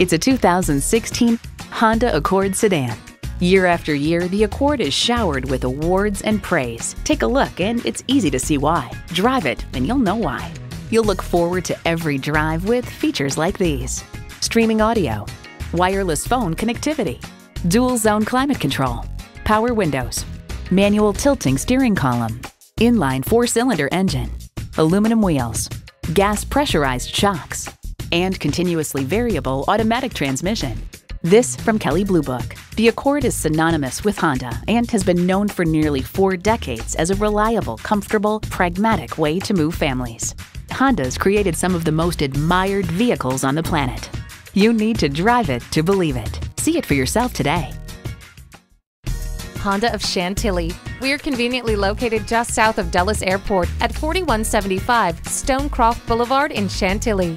It's a 2016 Honda Accord sedan. Year after year, the Accord is showered with awards and praise. Take a look, and it's easy to see why. Drive it, and you'll know why. You'll look forward to every drive with features like these streaming audio, wireless phone connectivity, dual zone climate control, power windows, manual tilting steering column, inline four cylinder engine, aluminum wheels, gas pressurized shocks, and continuously variable automatic transmission. This from Kelley Blue Book. The Accord is synonymous with Honda and has been known for nearly four decades as a reliable, comfortable, pragmatic way to move families. Honda's created some of the most admired vehicles on the planet. You need to drive it to believe it. See it for yourself today. Honda of Chantilly. We are conveniently located just south of Dulles Airport at 4175 Stonecroft Boulevard in Chantilly.